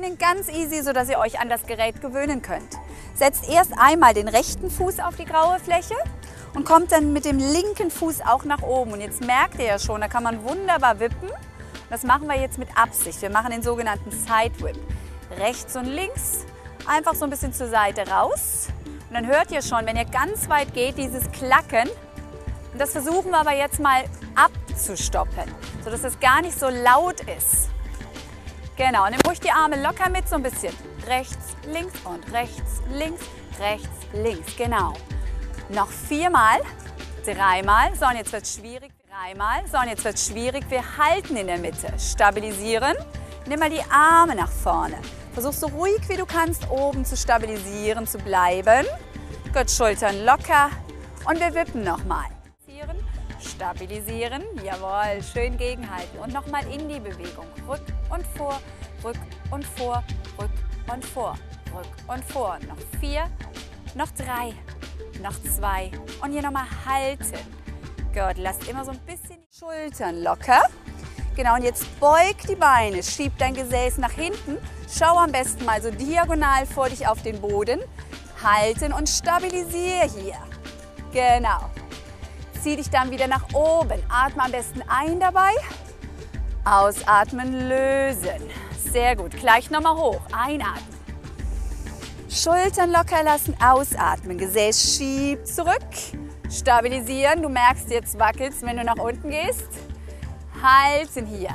Training ganz easy, sodass ihr euch an das Gerät gewöhnen könnt. Setzt erst einmal den rechten Fuß auf die graue Fläche und kommt dann mit dem linken Fuß auch nach oben. Und jetzt merkt ihr ja schon, da kann man wunderbar wippen. Das machen wir jetzt mit Absicht. Wir machen den sogenannten Side Whip. Rechts und links, einfach so ein bisschen zur Seite raus. Und dann hört ihr schon, wenn ihr ganz weit geht, dieses Klacken. Und das versuchen wir aber jetzt mal abzustoppen, sodass es gar nicht so laut ist. Genau, nimm ruhig die Arme locker mit, so ein bisschen. Rechts, links und rechts, links, rechts, links. Genau. Noch viermal, dreimal. So, und jetzt wird schwierig. Dreimal. So, und jetzt wird schwierig. Wir halten in der Mitte. Stabilisieren. Nimm mal die Arme nach vorne. Versuch so ruhig wie du kannst oben zu stabilisieren, zu bleiben. Gut, Schultern locker. Und wir wippen nochmal. Stabilisieren, jawohl, schön gegenhalten. Und nochmal in die Bewegung. Rück und vor, rück und vor, rück und vor, rück und vor. Noch vier, noch drei, noch zwei. Und hier nochmal halten. Gut, lasst immer so ein bisschen die Schultern locker. Genau, und jetzt beug die Beine, schieb dein Gesäß nach hinten. Schau am besten mal so diagonal vor dich auf den Boden. Halten und stabilisiere hier. Genau. Zieh dich dann wieder nach oben. Atme am besten ein dabei. Ausatmen, lösen. Sehr gut. Gleich nochmal hoch. Einatmen. Schultern locker lassen, ausatmen. Gesäß schiebt zurück. Stabilisieren. Du merkst, jetzt wackelst, wenn du nach unten gehst. Halten hier.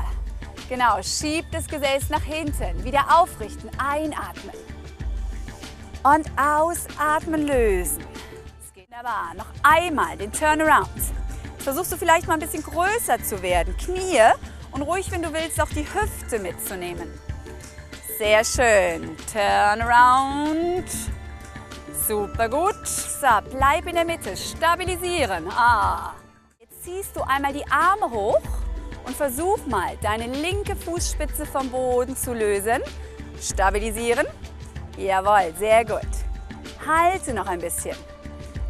Genau, schieb das Gesäß nach hinten. Wieder aufrichten, einatmen. Und ausatmen, lösen. Wunderbar. Noch einmal den Turnaround. versuchst du vielleicht mal ein bisschen größer zu werden. Knie und ruhig, wenn du willst, auch die Hüfte mitzunehmen. Sehr schön. Turnaround. Super gut. So, bleib in der Mitte. Stabilisieren. Ah. Jetzt ziehst du einmal die Arme hoch und versuch mal, deine linke Fußspitze vom Boden zu lösen. Stabilisieren. Jawohl, sehr gut. Halte noch ein bisschen.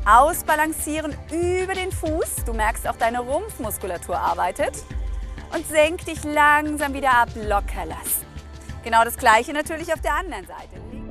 Ausbalancieren über den Fuß. Du merkst auch, deine Rumpfmuskulatur arbeitet. Und senk dich langsam wieder ab, locker lassen. Genau das gleiche natürlich auf der anderen Seite.